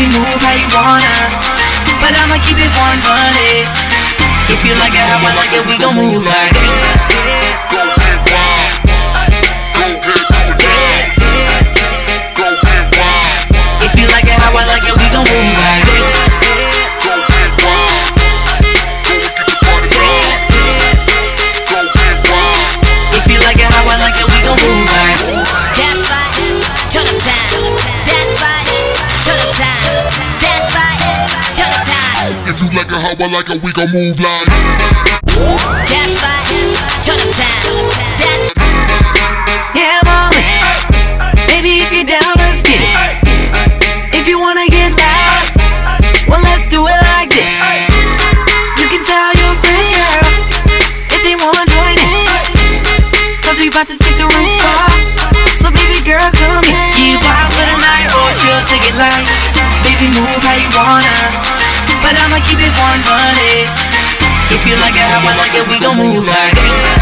Baby, move how you wanna. But I'ma keep it 100. If you like it how I like it, we gon' move like how I like it, we gon' move like That's right, turn time. That's Yeah, mommy. Baby, if you're down, let's get it. If you wanna get loud, well, let's do it like this. You can tell your friends, girl, if they wanna join in. Cause we about to take the roof off. So, baby girl, come here. Get wild for the night or chill, take it light. Baby, move how you wanna. But I'ma keep it 100. If you like it how I like it, we gon' move like